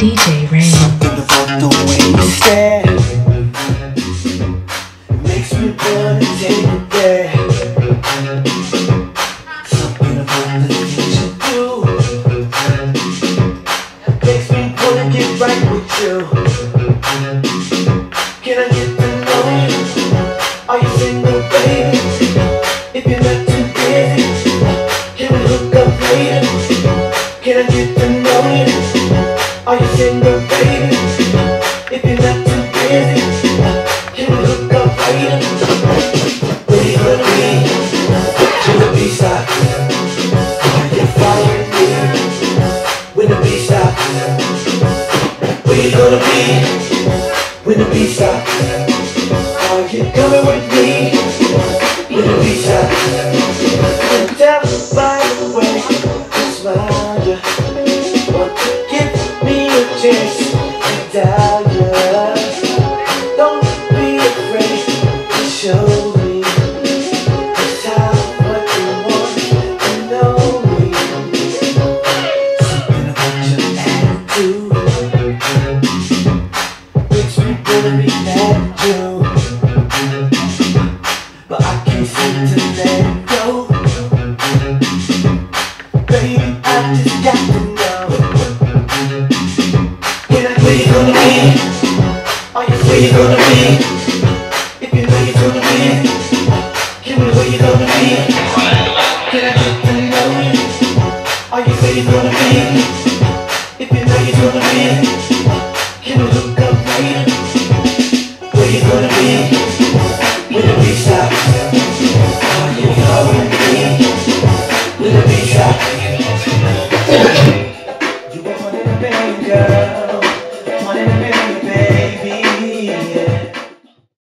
DJ Ray. Something about the way you makes me wanna take. Something about the things you do makes me wanna get right with you. Can I get to know you? Are you single, baby? If you're not too busy, can we hook up later? Where you gonna be? When the stops. Are you following me? When the beat stops. Where you gonna be? When the beat stops. Are you coming with me? When the stops. And tell Are you where you gonna? If you know you're gonna where you gonna I to know? Are you you gonna?